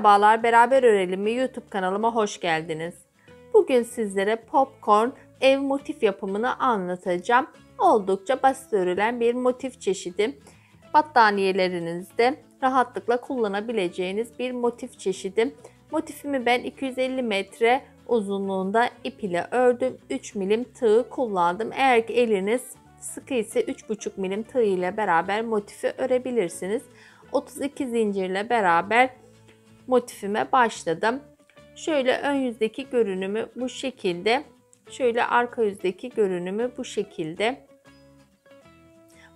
Merhabalar, Beraber Örelim mi YouTube kanalıma hoş geldiniz. Bugün sizlere popcorn ev motif yapımını anlatacağım. Oldukça basit örülen bir motif çeşidi. Battaniyelerinizde rahatlıkla kullanabileceğiniz bir motif çeşidi. Motifimi ben 250 metre uzunluğunda ip ile ördüm. 3 milim tığ kullandım. Eğer ki eliniz sıkı ise 3,5 milim tığ ile beraber motifi örebilirsiniz. 32 zincirle beraber motifime başladım. Şöyle ön yüzdeki görünümü bu şekilde. Şöyle arka yüzdeki görünümü bu şekilde.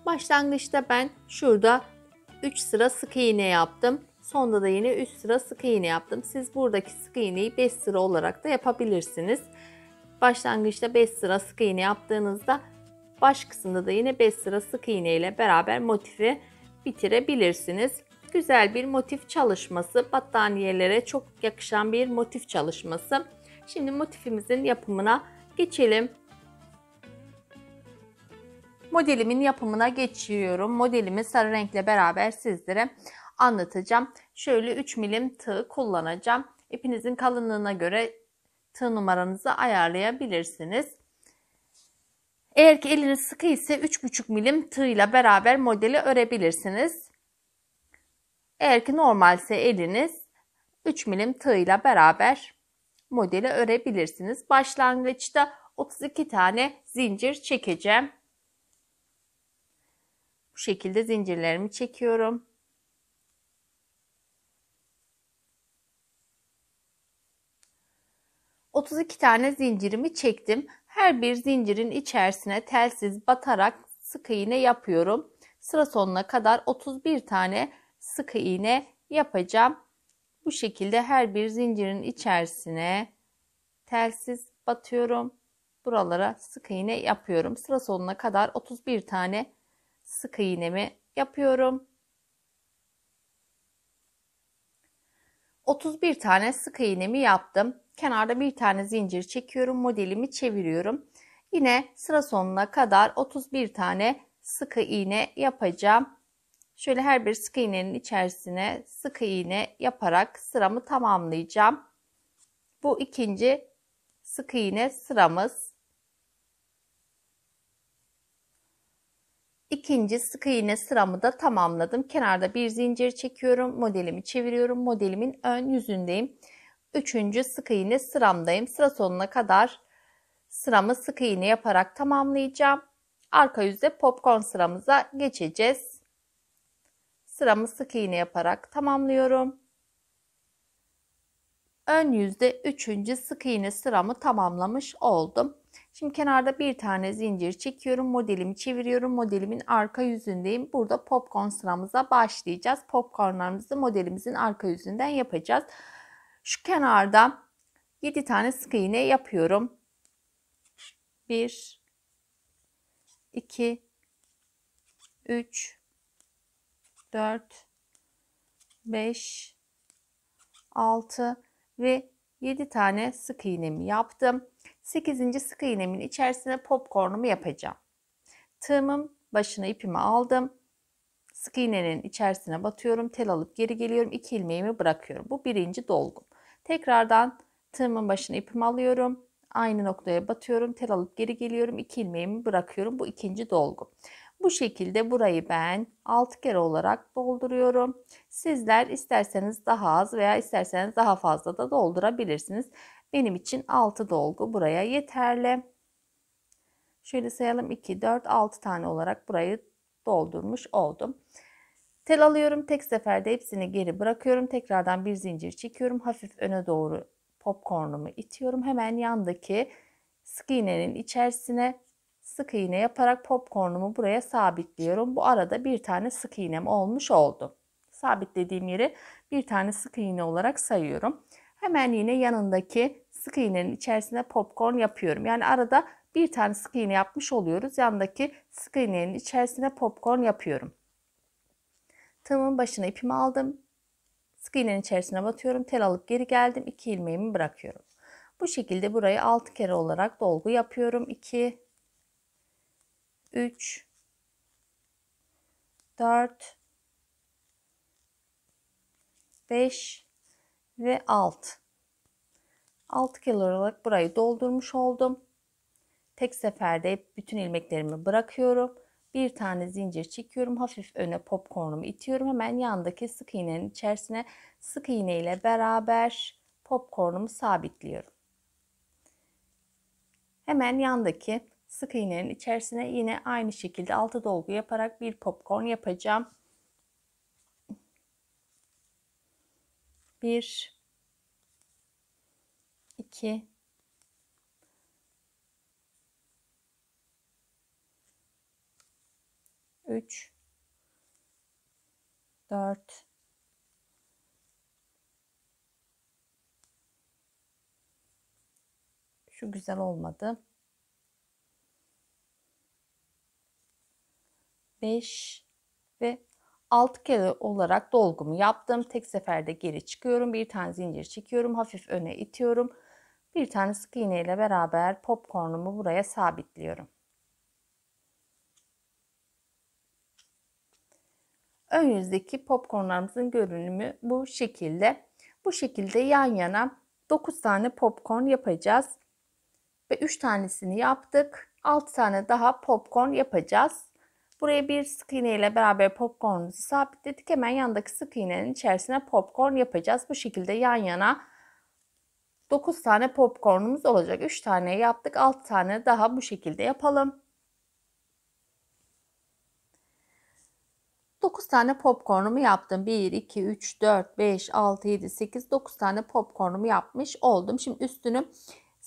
Başlangıçta ben şurada 3 sıra sık iğne yaptım. Sonda da yine 3 sıra sık iğne yaptım. Siz buradaki sık iğneyi 5 sıra olarak da yapabilirsiniz. Başlangıçta 5 sıra sık iğne yaptığınızda baş kısımda da yine 5 sıra sık iğne ile beraber motifi bitirebilirsiniz. Güzel bir motif çalışması, battaniyelere çok yakışan bir motif çalışması. Şimdi motifimizin yapımına geçelim. Modelimin yapımına geçiyorum. Modelimi sarı renkle beraber sizlere anlatacağım. Şöyle 3 milim tığ kullanacağım. İpinizin kalınlığına göre tığ numaranızı ayarlayabilirsiniz. Eğer ki eliniz sıkı ise 3,5 milim tığ ile beraber modeli örebilirsiniz. Eğer ki normalse eliniz 3 milim tığ ile beraber modeli örebilirsiniz. Başlangıçta 32 tane zincir çekeceğim. Bu şekilde zincirlerimi çekiyorum. Otuz iki tane zincirimi çektim. Her bir zincirin içerisine telsiz batarak sık iğne yapıyorum. Sıra sonuna kadar 31 tane sık iğne yapacağım. Bu şekilde her bir zincirin içerisine telsiz batıyorum. Buralara sık iğne yapıyorum. Sıra sonuna kadar 31 tane sık iğnemi yapıyorum. 31 tane sık iğnemi yaptım. Kenarda bir tane zincir çekiyorum. Modelimi çeviriyorum. Yine sıra sonuna kadar 31 tane sık iğne yapacağım. Şöyle her bir sık iğnenin içerisine sık iğne yaparak sıramı tamamlayacağım. Bu ikinci sık iğne sıramız. İkinci sık iğne sıramı da tamamladım. Kenarda bir zincir çekiyorum. Modelimi çeviriyorum. Modelimin ön yüzündeyim. Üçüncü sık iğne sıramdayım. Sıra sonuna kadar sıramı sık iğne yaparak tamamlayacağım. Arka yüzde popcorn sıramıza geçeceğiz. Sıramı sık iğne yaparak tamamlıyorum. Ön yüzde üçüncü sık iğne sıramı tamamlamış oldum. Şimdi kenarda bir tane zincir çekiyorum. Modelimi çeviriyorum. Modelimin arka yüzündeyim. Burada popcorn sıramıza başlayacağız. Popcornlarımızı modelimizin arka yüzünden yapacağız. Şu kenarda 7 tane sık iğne yapıyorum. 1 2 3 4 5 6 ve 7 tane sık iğnemi yaptım. 8. sık iğnemin içerisine popcornumu yapacağım. Tığımın başına ipimi aldım. Sık iğnenin içerisine batıyorum. Tel alıp geri geliyorum. 2 ilmeğimi bırakıyorum. Bu birinci dolgum. Tekrardan tığımın başına ipimi alıyorum. Aynı noktaya batıyorum. Tel alıp geri geliyorum. 2 ilmeğimi bırakıyorum. Bu ikinci dolgu. Bu şekilde burayı ben 6 kere olarak dolduruyorum. Sizler isterseniz daha az veya isterseniz daha fazla da doldurabilirsiniz. Benim için 6 dolgu buraya yeterli. Şöyle sayalım 2, 4, 6 tane olarak burayı doldurmuş oldum. Tel alıyorum. Tek seferde hepsini geri bırakıyorum. Tekrardan bir zincir çekiyorum. Hafif öne doğru popcornumu itiyorum. Hemen yandaki sık iğnenin içerisine sık iğne yaparak popcornumu buraya sabitliyorum. Bu arada bir tane sık iğnem olmuş oldu. Sabitlediğim yeri bir tane sık iğne olarak sayıyorum. Hemen yine yanındaki sık iğnenin içerisine popcorn yapıyorum. Yani arada bir tane sık iğne yapmış oluyoruz. Yandaki sık iğnenin içerisine popcorn yapıyorum. Tığımın başına ipimi aldım. Sık iğnenin içerisine batıyorum. Tel alıp geri geldim. 2 ilmeğimi bırakıyorum. Bu şekilde burayı 6 kere olarak dolgu yapıyorum. 2 3 4 5 ve alt. 6 kere olarak burayı doldurmuş oldum. Tek seferde bütün ilmeklerimi bırakıyorum. Bir tane zincir çekiyorum. Hafif öne popcornumu itiyorum. Hemen yandaki sık iğnenin içerisine sık iğne ile beraber popcornumu sabitliyorum. Hemen yandaki sık iğnenin içerisine yine aynı şekilde altı dolgu yaparak bir popcorn yapacağım. Bir, iki, üç, dört, şu güzel olmadı. 5 ve 6 kere olarak dolgumu yaptım. Tek seferde geri çıkıyorum. Bir tane zincir çekiyorum. Hafif öne itiyorum. Bir tane sık iğne ile beraber popcornumu buraya sabitliyorum. Ön yüzdeki popcornlarımızın görünümü bu şekilde. Bu şekilde yan yana 9 tane popcorn yapacağız. Ve 3 tanesini yaptık. 6 tane daha popcorn yapacağız. Buraya bir sık iğne ile beraber popcornumuzu sabitledik. Hemen yandaki sık iğnenin içerisine popcorn yapacağız. Bu şekilde yan yana 9 tane popcornumuz olacak. 3 tane yaptık. 6 tane daha bu şekilde yapalım. 9 tane popcornumu yaptım. 1, 2, 3, 4, 5, 6, 7, 8, 9 tane popcornumu yapmış oldum. Şimdi üstünü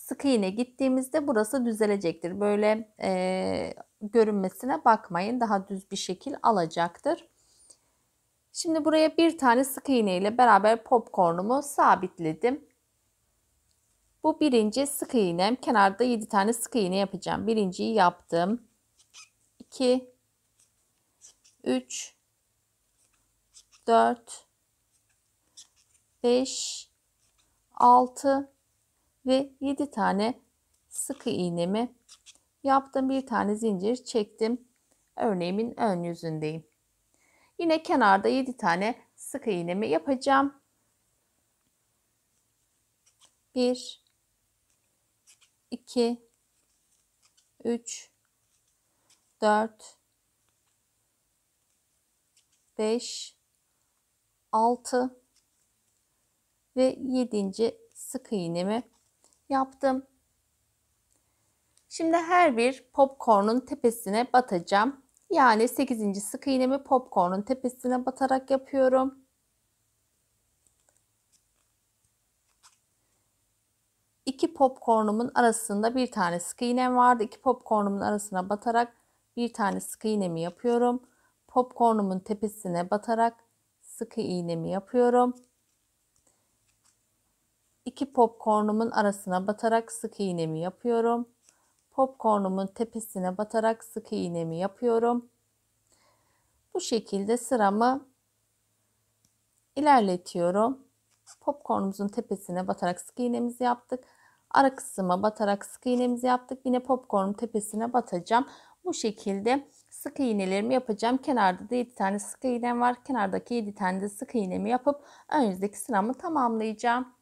sık iğne gittiğimizde burası düzelecektir. Böyle e, görünmesine bakmayın. Daha düz bir şekil alacaktır. Şimdi buraya bir tane sık iğne ile beraber popcornumu sabitledim. Bu birinci sık iğnem. Kenarda 7 tane sık iğne yapacağım. Birinciyi yaptım. 2 3 4 5 6 ve 7 tane sık iğnemi yaptım. Bir tane zincir çektim. Örneğimin ön yüzündeyim. Yine kenarda 7 tane sık iğnemi yapacağım. 1 2 3 4 5 6 ve 7. sık iğnemi yaptım. Şimdi her bir popcorn'un tepesine batacağım. Yani 8. sık iğnemi popcorn'un tepesine batarak yapıyorum. İki popcornumun arasında bir tane sık iğnem vardı. İki popcornumun arasına batarak bir tane sık iğnemi yapıyorum. Popcornumun tepesine batarak sık iğnemi yapıyorum. İki popcornumun arasına batarak sık iğnemi yapıyorum. Popcornumun tepesine batarak sık iğnemi yapıyorum. Bu şekilde sıramı ilerletiyorum. Popcornumuzun tepesine batarak sık iğnemizi yaptık. Ara kısma batarak sık iğnemizi yaptık. Yine popcornun tepesine batacağım. Bu şekilde sık iğnelerimi yapacağım. Kenarda da 7 tane sık iğnem var. Kenardaki 7 tane de sık iğnemi yapıp ön yüzdeki sıramı tamamlayacağım.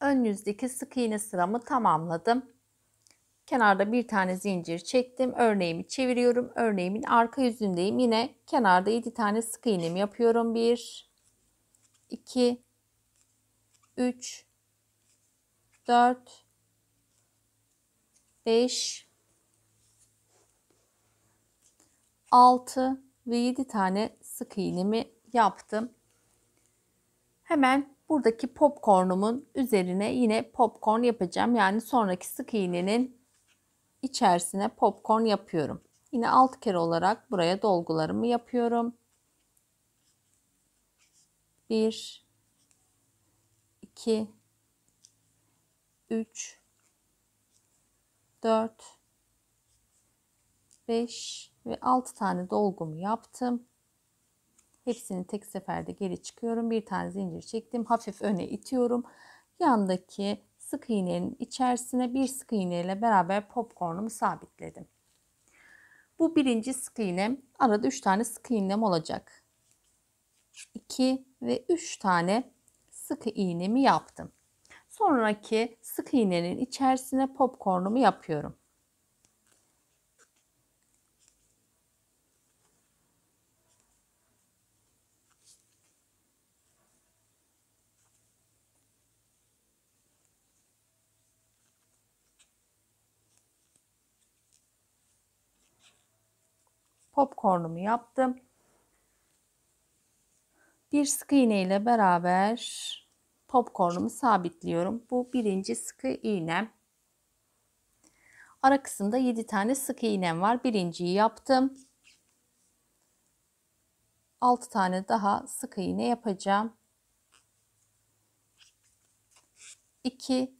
Ön yüzdeki sık iğne sıramı tamamladım. Kenarda bir tane zincir çektim. Örneğimi çeviriyorum. Örneğimin arka yüzündeyim. Yine kenarda 7 tane sık iğnemi yapıyorum. 1 2 3 4 5 6 ve 7 tane sık iğnemi yaptım. Hemen buradaki popcornumun üzerine yine popcorn yapacağım. Yani sonraki sık iğnenin içerisine popcorn yapıyorum. Yine alt kere olarak buraya dolgularımı yapıyorum. 1 2 3 4 5 ve 6 tane dolgumu yaptım. Hepsini tek seferde geri çıkıyorum. Bir tane zincir çektim. Hafif öne itiyorum. Yandaki sık iğnenin içerisine bir sık iğne ile beraber popcornumu sabitledim. Bu birinci sık iğnem. Arada 3 tane sık iğnem olacak. 2 ve 3 tane sık iğnemi yaptım. Sonraki sık iğnenin içerisine popcornumu yapıyorum. Popcornumu yaptım. Bir sık iğne ile beraber popcornumu sabitliyorum. Bu birinci sık iğnem. Ara kısımda 7 tane sık iğnem var. Birinciyi yaptım. 6 tane daha sık iğne yapacağım. 2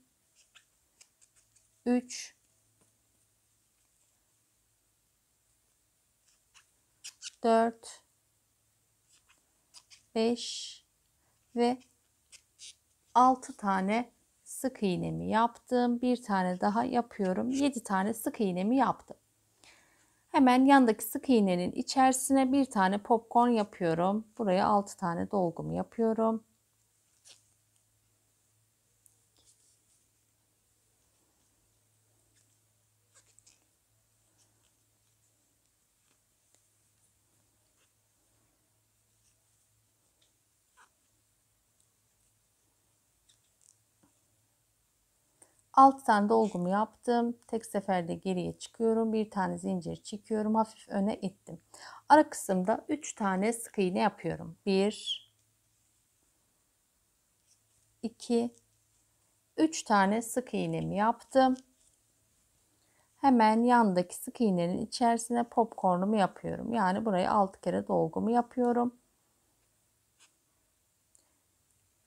3 4 5 ve 6 tane sık iğnemi yaptım. Bir tane daha yapıyorum. 7 tane sık iğnemi yaptım. Hemen yandaki sık iğnenin içerisine bir tane popcorn yapıyorum. Buraya 6 tane dolgumu yapıyorum. Alt tane dolgumu yaptım. Tek seferde geriye çıkıyorum. Bir tane zincir çekiyorum. Hafif öne ittim. Ara kısımda 3 tane sık iğne yapıyorum. 1 2 3 tane sık iğnemi yaptım. Hemen yandaki sık iğnenin içerisine popcornumu yapıyorum. Yani buraya 6 kere dolgumu yapıyorum.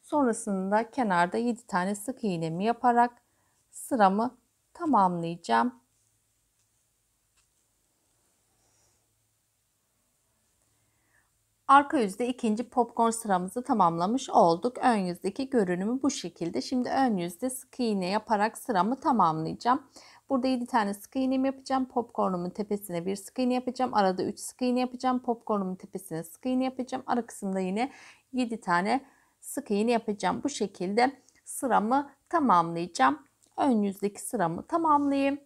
Sonrasında kenarda 7 tane sık iğnemi yaparak sıramı tamamlayacağım. Arka yüzde ikinci popcorn sıramızı tamamlamış olduk. Ön yüzdeki görünümü bu şekilde. Şimdi ön yüzde sık iğne yaparak sıramı tamamlayacağım. Burada 7 tane sık iğnemi yapacağım. Popcornumun tepesine bir sık iğne yapacağım. Arada 3 sık iğne yapacağım. Popcornumun tepesine sık iğne yapacağım. Ara kısımda yine 7 tane sık iğne yapacağım. Bu şekilde sıramı tamamlayacağım ön yüzdeki sıramı tamamlayayım.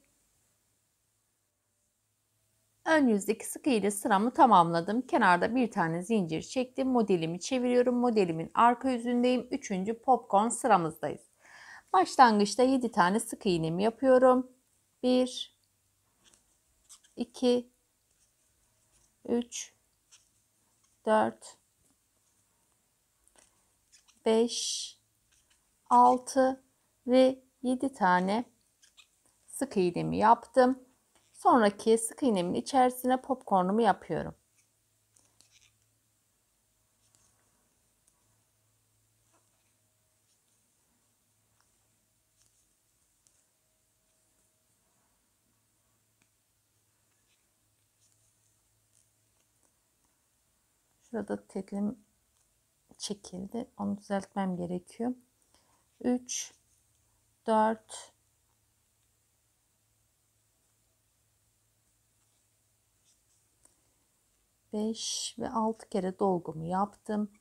Ön yüzdeki sık iğne sıramı tamamladım. Kenarda bir tane zincir çektim. Modelimi çeviriyorum. Modelimin arka yüzündeyim. Üçüncü popcorn sıramızdayız. Başlangıçta 7 tane sık iğnemi yapıyorum. 1 2 3 4 5 6 ve 7 tane sık iğnemi yaptım. Sonraki sık iğnemin içerisine popcornumu yapıyorum. Şurada teklim çekildi. Onu düzeltmem gerekiyor. 3 4 5 ve 6 kere dolgumu yaptım.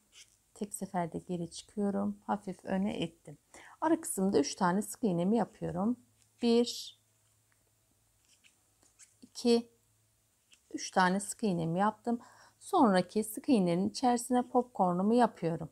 Tek seferde geri çıkıyorum. Hafif öne ettim. Ara kısımda 3 tane sık iğnemi yapıyorum. 1 2 3 tane sık iğnemi yaptım. Sonraki sık iğnenin içerisine popcornumu yapıyorum.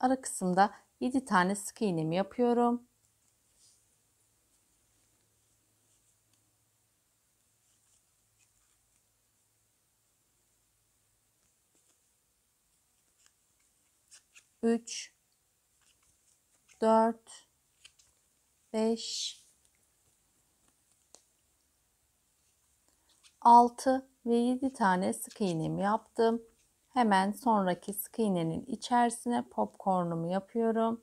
Ara kısımda 7 tane sık iğnemi yapıyorum. Üç, dört, beş, altı ve yedi tane sık iğnemi yaptım. Hemen sonraki sık iğnenin içerisine popcornumu yapıyorum.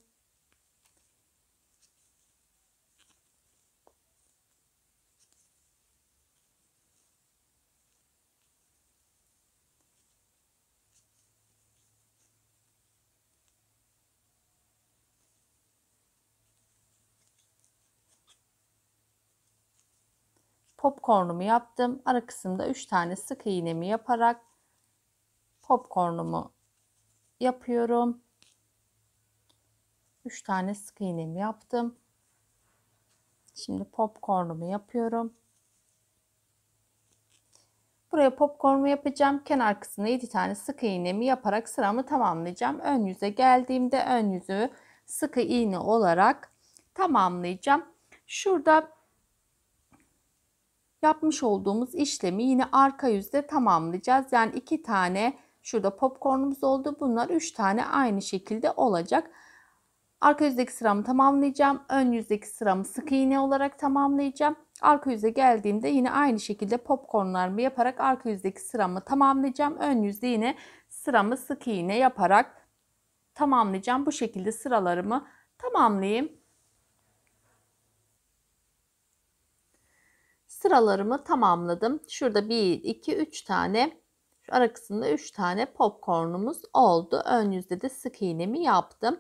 popkornumu yaptım. Ara kısımda 3 tane sık iğnemi yaparak popcornumu yapıyorum. 3 tane sık iğnemi yaptım. Şimdi popcornumu yapıyorum. Buraya popcornumu yapacağım. Kenar kısmına 7 tane sık iğnemi yaparak sıramı tamamlayacağım. Ön yüze geldiğimde ön yüzü sık iğne olarak tamamlayacağım. Şurada yapmış olduğumuz işlemi yine arka yüzde tamamlayacağız. Yani iki tane şurada popcornumuz oldu. Bunlar üç tane aynı şekilde olacak. Arka yüzdeki sıramı tamamlayacağım. Ön yüzdeki sıramı sık iğne olarak tamamlayacağım. Arka yüze geldiğimde yine aynı şekilde popcornlarımı yaparak arka yüzdeki sıramı tamamlayacağım. Ön yüzde yine sıramı sık iğne yaparak tamamlayacağım. Bu şekilde sıralarımı tamamlayayım. Sıralarımı tamamladım. Şurada 1, 2, 3 tane şu ara kısımda 3 tane popcornumuz oldu. Ön yüzde de sık iğnemi yaptım.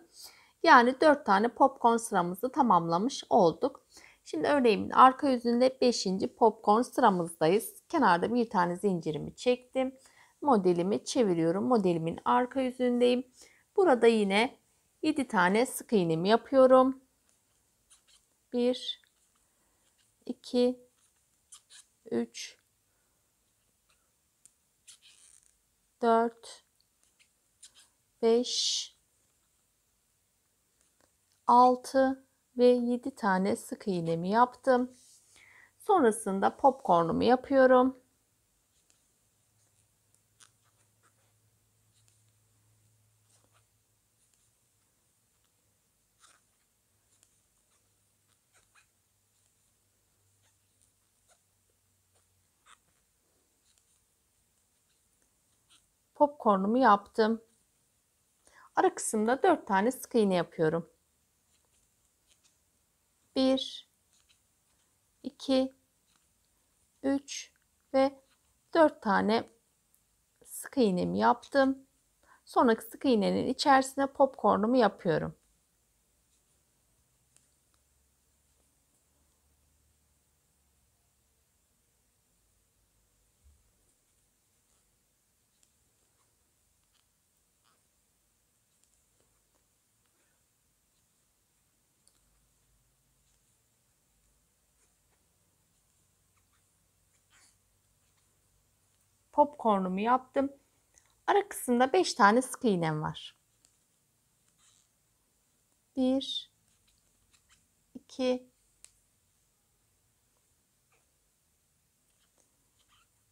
Yani 4 tane popcorn sıramızı tamamlamış olduk. Şimdi örneğimin arka yüzünde 5. popcorn sıramızdayız. Kenarda bir tane zincirimi çektim. Modelimi çeviriyorum. Modelimin arka yüzündeyim. Burada yine 7 tane sık iğnemi yapıyorum. 1 2 3 4 5 6 ve 7 tane sık iğnemi yaptım. Sonrasında popcornumu yapıyorum. Popcornumu yaptım. Ara kısımda 4 tane sık iğne yapıyorum. 1 2 3 ve 4 tane sık iğnemi yaptım. Sonraki sık iğnenin içerisine popcornumu yapıyorum. Popcornumu yaptım. Ara kısımda 5 tane sık iğnem var. 1 2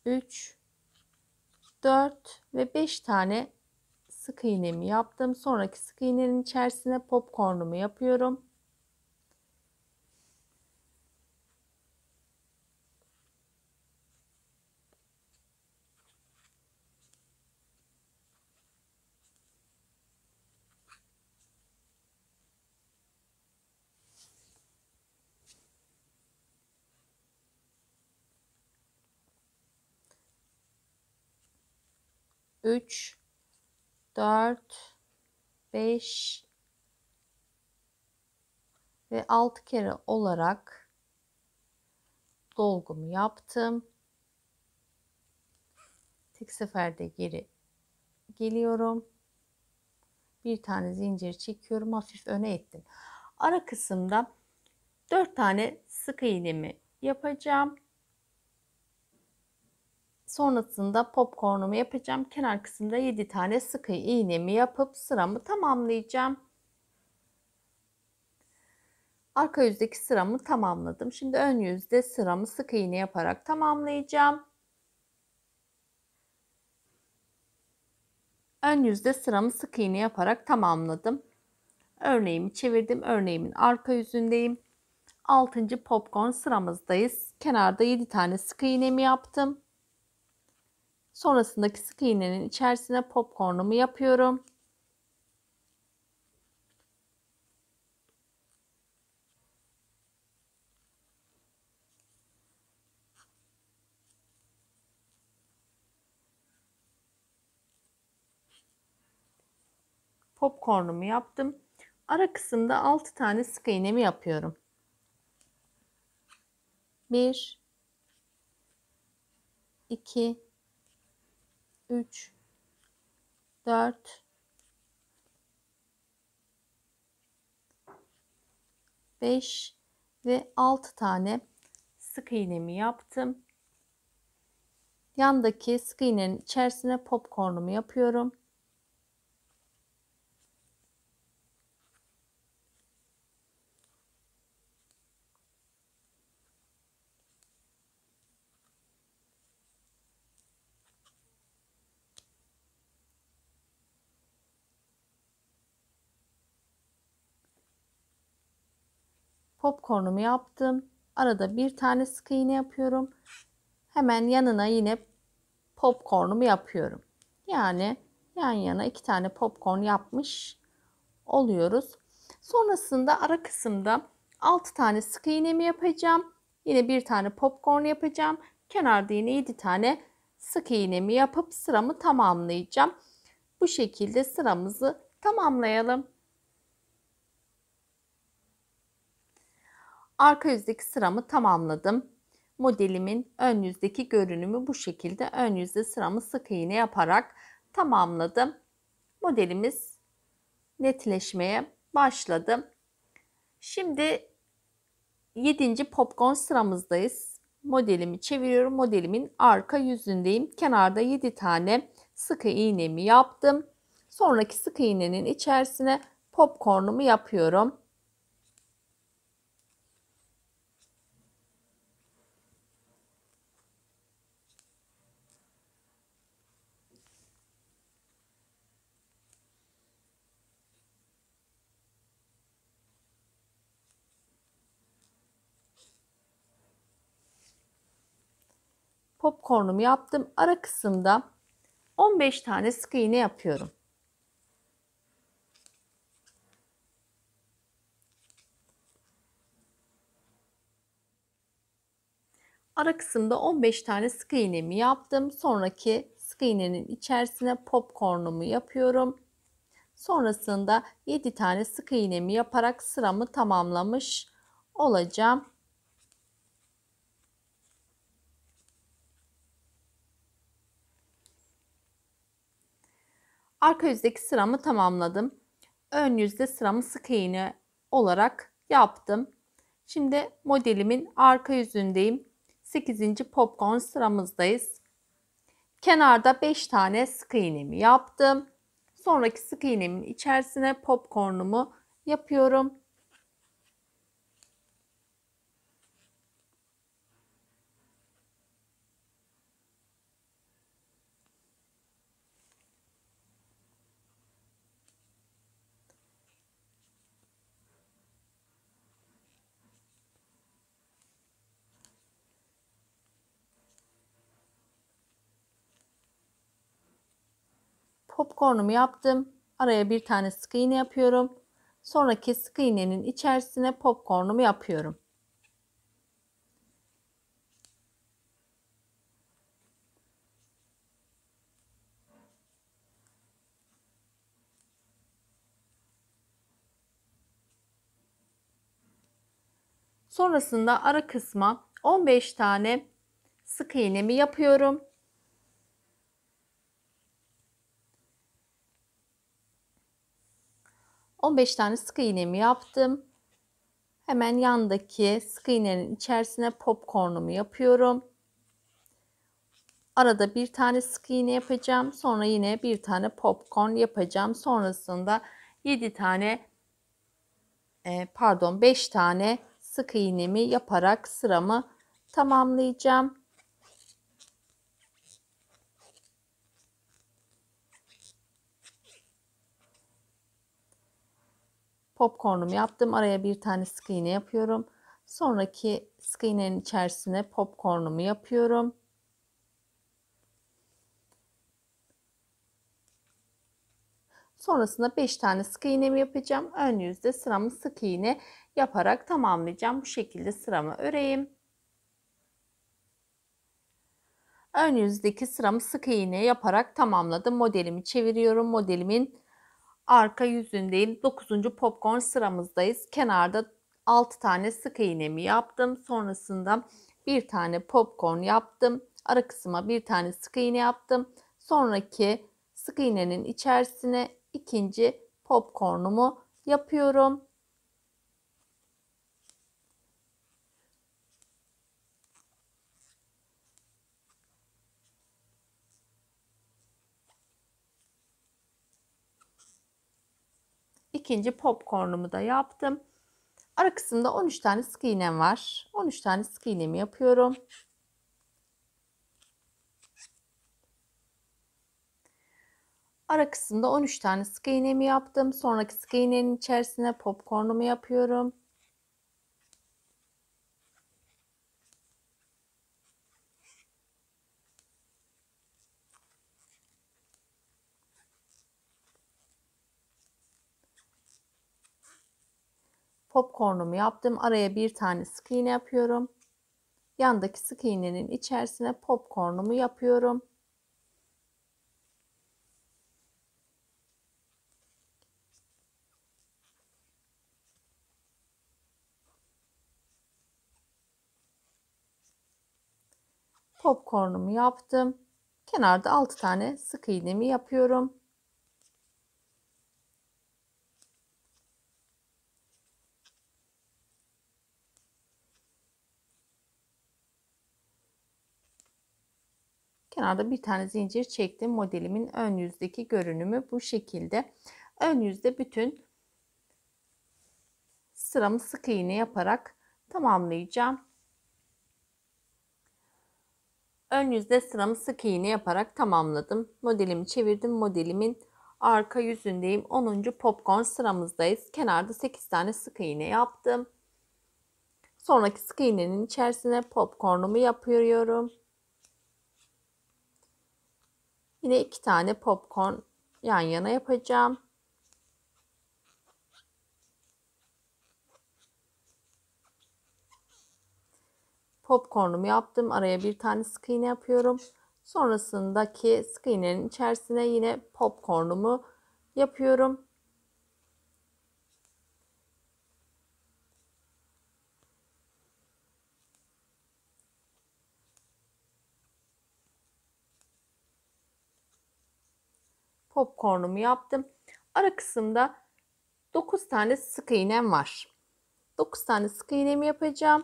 3 4 ve 5 tane sık iğnemi yaptım. Sonraki sık iğnenin içerisine popcornumu yapıyorum. Üç, dört, beş ve altı kere olarak dolgumu yaptım. Tek seferde geri geliyorum. Bir tane zincir çekiyorum. Hafif öne ettim. Ara kısımda 4 tane sık iğnemi yapacağım. Sonrasında popcornumu yapacağım. Kenar kısımda 7 tane sık iğnemi yapıp sıramı tamamlayacağım. Arka yüzdeki sıramı tamamladım. Şimdi ön yüzde sıramı sık iğne yaparak tamamlayacağım. Ön yüzde sıramı sık iğne yaparak tamamladım. Örneğimi çevirdim. Örneğimin arka yüzündeyim. 6. popcorn sıramızdayız. Kenarda 7 tane sık iğnemi yaptım. Sonrasındaki sık iğnenin içerisine popcornumu yapıyorum. popcornumu yaptım. Ara kısımda 6 tane sık iğnemi yapıyorum. 1 2 3 4 5 ve 6 tane sık iğnemi yaptım. Yandaki sık iğnenin içerisine popcornumu yapıyorum. Popcornumu yaptım. Arada bir tane sık iğne yapıyorum. Hemen yanına yine popcornumu yapıyorum. Yani yan yana iki tane popcorn yapmış oluyoruz. Sonrasında ara kısımda 6 tane sık iğnemi yapacağım. Yine bir tane popcorn yapacağım. Kenarda yine 7 tane sık iğnemi yapıp sıramı tamamlayacağım. Bu şekilde sıramızı tamamlayalım. Arka yüzdeki sıramı tamamladım. Modelimin ön yüzdeki görünümü bu şekilde. Ön yüzde sıramı sık iğne yaparak tamamladım. Modelimiz netleşmeye başladı. Şimdi 7. popcorn sıramızdayız. Modelimi çeviriyorum. Modelimin arka yüzündeyim. Kenarda 7 tane sık iğnemi yaptım. Sonraki sık iğnenin içerisine popcornumu yapıyorum. Popcornumu yaptım. Ara kısımda 15 tane sık iğne yapıyorum. Ara kısımda 15 tane sık iğnemi yaptım. Sonraki sık iğnenin içerisine popcornumu yapıyorum. Sonrasında 7 tane sık iğnemi yaparak sıramı tamamlamış olacağım. Arka yüzdeki sıramı tamamladım. Ön yüzde sıramı sık iğne olarak yaptım. Şimdi modelimin arka yüzündeyim. 8. popcorn sıramızdayız. Kenarda 5 tane sık iğnemi yaptım. Sonraki sık iğnemin içerisine popcornumu yapıyorum. Popcornumu yaptım. Araya bir tane sık iğne yapıyorum. Sonraki sık iğnenin içerisine popcornumu yapıyorum. Sonrasında ara kısma 15 tane sık iğnemi yapıyorum. 15 tane sık iğnemi yaptım. Hemen yandaki sık iğnenin içerisine popcornumu yapıyorum. Arada bir tane sık iğne yapacağım. Sonra yine bir tane popcorn yapacağım. Sonrasında 7 tane e, pardon 5 tane sık iğnemi yaparak sıramı tamamlayacağım. Popcornumu yaptım. Araya bir tane sık iğne yapıyorum. Sonraki sık iğnenin içerisine popcornumu yapıyorum. Sonrasında 5 tane sık iğnemi yapacağım. Ön yüzde sıramı sık iğne yaparak tamamlayacağım. Bu şekilde sıramı öreyim. Ön yüzdeki sıramı sık iğne yaparak tamamladım. Modelimi çeviriyorum. Modelimin arka yüzündeyim. 9. popcorn sıramızdayız. Kenarda 6 tane sık iğnemi yaptım. Sonrasında bir tane popcorn yaptım. Ara kısma bir tane sık iğne yaptım. Sonraki sık iğnenin içerisine ikinci popcornumu yapıyorum. İkinci popcornumu da yaptım. Ara kısımda 13 tane sık iğnem var. 13 tane sık iğnemi yapıyorum. Ara kısımda 13 tane sık iğnemi yaptım. Sonraki sık iğnenin içerisine popcornumu yapıyorum. Popcornumu yaptım. Araya bir tane sık iğne yapıyorum. Yandaki sık iğnenin içerisine popcornumu yapıyorum. Popcornumu yaptım. Kenarda 6 tane sık iğnemi yapıyorum. Kenarda bir tane zincir çektim. Modelimin ön yüzdeki görünümü bu şekilde. Ön yüzde bütün sıramı sık iğne yaparak tamamlayacağım. Ön yüzde sıramı sık iğne yaparak tamamladım. Modelimi çevirdim. Modelimin arka yüzündeyim. 10. popcorn sıramızdayız. Kenarda 8 tane sık iğne yaptım. Sonraki sık iğnenin içerisine popcornumu yapıyorum. Yine iki tane popcorn yan yana yapacağım. Popcornumu yaptım. Araya bir tane sık iğne yapıyorum. Sonrasındaki sık iğnenin içerisine yine popcornumu yapıyorum. Popcornumu yaptım. Ara kısımda 9 tane sık iğnem var. 9 tane sık iğnemi yapacağım.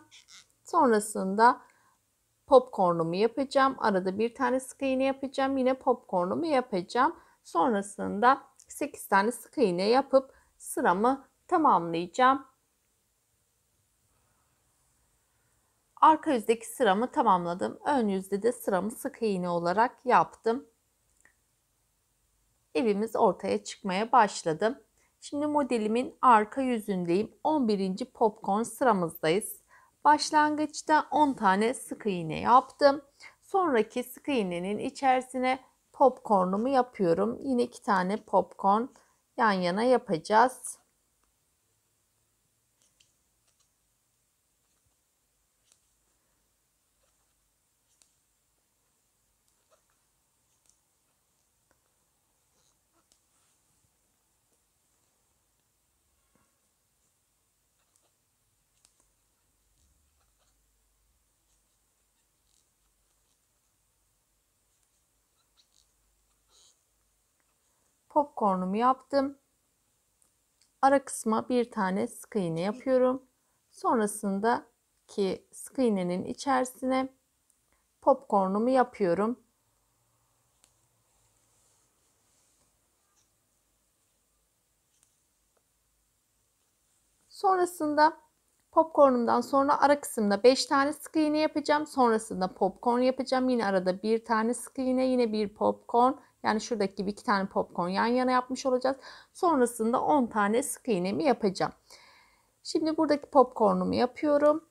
Sonrasında popcornumu yapacağım. Arada bir tane sık iğne yapacağım. Yine popcornumu yapacağım. Sonrasında 8 tane sık iğne yapıp sıramı tamamlayacağım. Arka yüzdeki sıramı tamamladım. Ön yüzde de sıramı sık iğne olarak yaptım evimiz ortaya çıkmaya başladı. Şimdi modelimin arka yüzündeyim. 11. popcorn sıramızdayız. Başlangıçta 10 tane sık iğne yaptım. Sonraki sık iğnenin içerisine popcornumu yapıyorum. Yine 2 tane popcorn yan yana yapacağız. Popcornumu yaptım. Ara kısma bir tane sık iğne yapıyorum. Sonrasında ki sık iğnenin içerisine popcornumu yapıyorum. Sonrasında popcornumdan sonra ara kısımda 5 tane sık iğne yapacağım. Sonrasında popcorn yapacağım. Yine arada bir tane sık iğne, yine bir popcorn, yani şuradaki gibi iki tane popcorn yan yana yapmış olacağız. Sonrasında 10 tane sık iğnemi yapacağım. Şimdi buradaki popcornumu yapıyorum.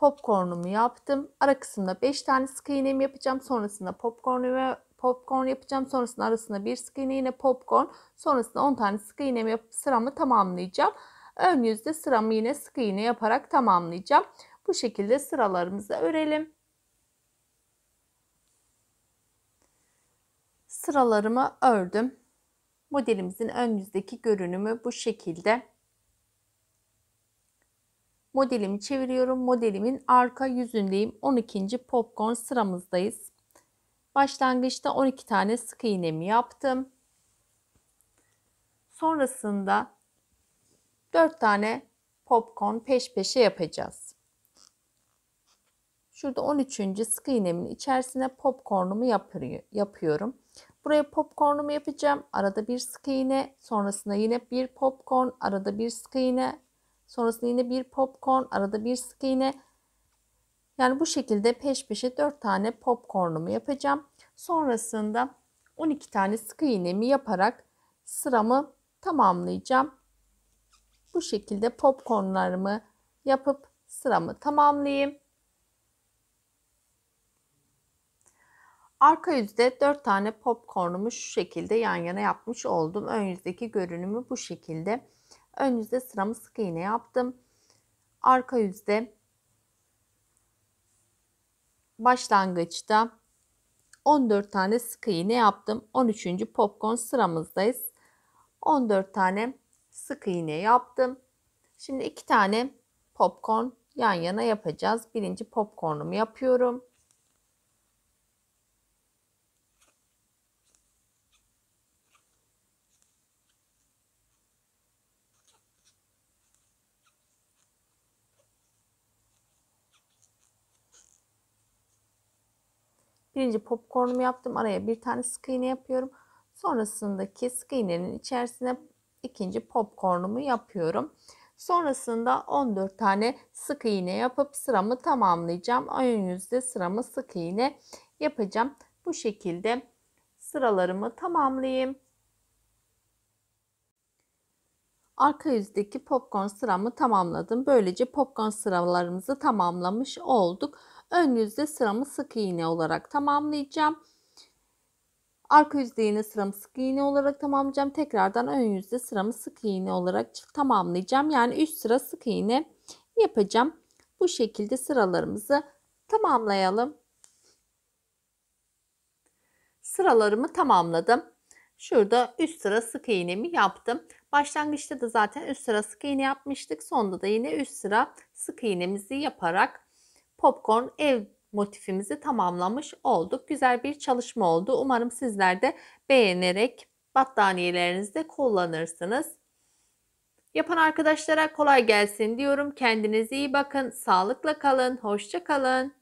Popcornumu yaptım. Ara kısımda 5 tane sık iğnemi yapacağım. Sonrasında popcornumu popcorn yapacağım. Sonrasında arasında bir sık iğne yine popcorn. Sonrasında 10 tane sık iğnemi yapıp sıramı tamamlayacağım. Ön yüzde sıramı yine sık iğne yaparak tamamlayacağım. Bu şekilde sıralarımızı örelim. Sıralarımı ördüm. Modelimizin ön yüzdeki görünümü bu şekilde. Modelimi çeviriyorum. Modelimin arka yüzündeyim. 12. popcorn sıramızdayız. Başlangıçta 12 tane sık iğnemi yaptım. Sonrasında 4 tane popcorn peş peşe yapacağız. Şurada 13. sık iğnemin içerisine popcornumu yapıyorum. Buraya popcornumu yapacağım. Arada bir sık iğne, sonrasında yine bir popcorn, arada bir sık iğne, sonrasında yine bir popcorn, arada bir sık iğne. Yani bu şekilde peş peşe 4 tane popcornumu yapacağım. Sonrasında 12 tane sık iğnemi yaparak sıramı tamamlayacağım. Bu şekilde popcornlarımı yapıp sıramı tamamlayayım. Arka yüzde 4 tane popcornumu şu şekilde yan yana yapmış oldum. Ön yüzdeki görünümü bu şekilde. Ön yüzde sıramı sık iğne yaptım. Arka yüzde başlangıçta 14 tane sık iğne yaptım. 13. popcorn sıramızdayız. 14 tane sık iğne yaptım. Şimdi iki tane popcorn yan yana yapacağız. Birinci popcornumu yapıyorum. Birinci popcornumu yaptım. Araya bir tane sık iğne yapıyorum. Sonrasındaki sık iğnenin içerisine ikinci popcornumu yapıyorum. Sonrasında 14 tane sık iğne yapıp sıramı tamamlayacağım. Ön yüzde sıramı sık iğne yapacağım. Bu şekilde sıralarımı tamamlayayım. Arka yüzdeki popcorn sıramı tamamladım. Böylece popcorn sıralarımızı tamamlamış olduk. Ön yüzde sıramı sık iğne olarak tamamlayacağım. Arka yüzde yine sıramı sık iğne olarak tamamlayacağım. Tekrardan ön yüzde sıramı sık iğne olarak tamamlayacağım. Yani 3 sıra sık iğne yapacağım. Bu şekilde sıralarımızı tamamlayalım. Sıralarımı tamamladım. Şurada üst sıra sık iğnemi yaptım. Başlangıçta da zaten üst sıra sık iğne yapmıştık. Sonda da yine üst sıra sık iğnemizi yaparak popcorn ev motifimizi tamamlamış olduk. Güzel bir çalışma oldu. Umarım sizler de beğenerek battaniyelerinizde kullanırsınız. Yapan arkadaşlara kolay gelsin diyorum. Kendinize iyi bakın. Sağlıkla kalın. Hoşça kalın.